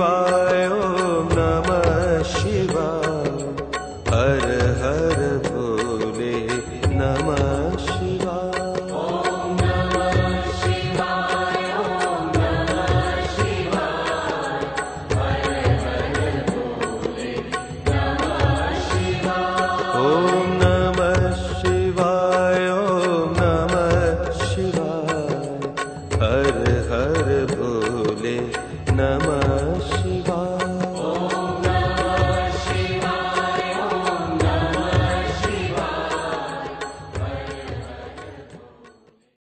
शिवाय नमः शिवाय। हर हर